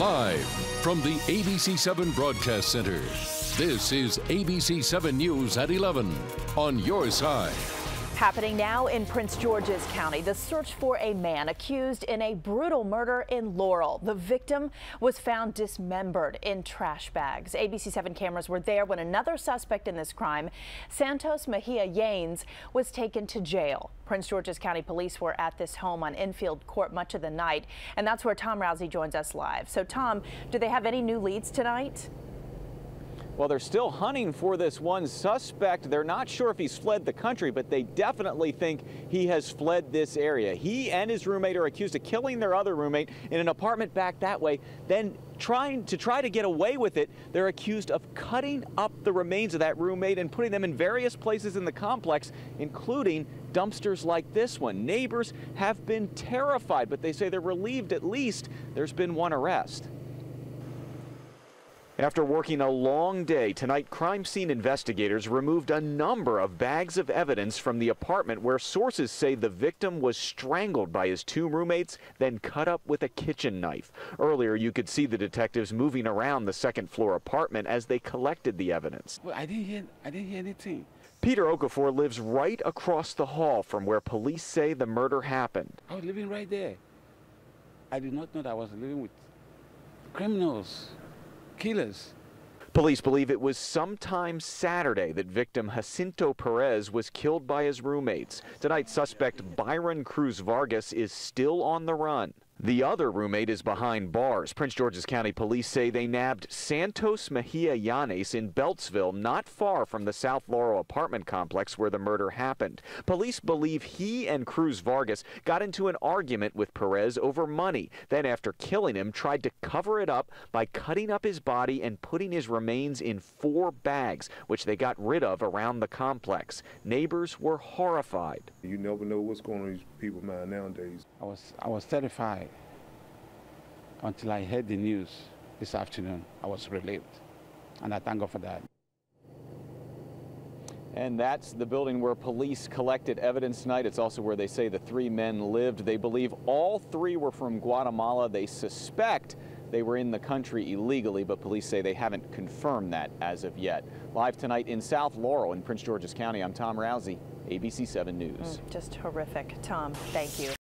Live from the ABC 7 Broadcast Center, this is ABC 7 News at 11 on your side. Happening now in Prince George's County, the search for a man accused in a brutal murder in Laurel. The victim was found dismembered in trash bags. ABC 7 cameras were there when another suspect in this crime, Santos Mejia Yanes, was taken to jail. Prince George's County Police were at this home on Enfield Court much of the night, and that's where Tom Roussey joins us live. So, Tom, do they have any new leads tonight? Well, they're still hunting for this one suspect. They're not sure if he's fled the country, but they definitely think he has fled this area. He and his roommate are accused of killing their other roommate in an apartment back that way. Then trying to try to get away with it, they're accused of cutting up the remains of that roommate and putting them in various places in the complex, including dumpsters like this one. Neighbors have been terrified, but they say they're relieved at least there's been one arrest. After working a long day, tonight crime scene investigators removed a number of bags of evidence from the apartment where sources say the victim was strangled by his two roommates, then cut up with a kitchen knife. Earlier, you could see the detectives moving around the second floor apartment as they collected the evidence. Well, I didn't hear, I didn't hear anything. Peter Okafor lives right across the hall from where police say the murder happened. I was living right there. I did not know that I was living with criminals killers. Police believe it was sometime Saturday that victim Jacinto Perez was killed by his roommates. Tonight, suspect Byron Cruz Vargas is still on the run. The other roommate is behind bars. Prince George's County Police say they nabbed Santos Mejia Yanes in Beltsville, not far from the South Laurel apartment complex where the murder happened. Police believe he and Cruz Vargas got into an argument with Perez over money. Then, after killing him, tried to cover it up by cutting up his body and putting his remains in four bags, which they got rid of around the complex. Neighbors were horrified. You never know what's going on in these people's mind nowadays. I was, I was terrified until I heard the news this afternoon. I was relieved, and I thank God for that. And that's the building where police collected evidence tonight. It's also where they say the three men lived. They believe all three were from Guatemala. They suspect they were in the country illegally, but police say they haven't confirmed that as of yet. Live tonight in South Laurel in Prince George's County, I'm Tom Roussey, ABC 7 News. Mm, just horrific. Tom, thank you.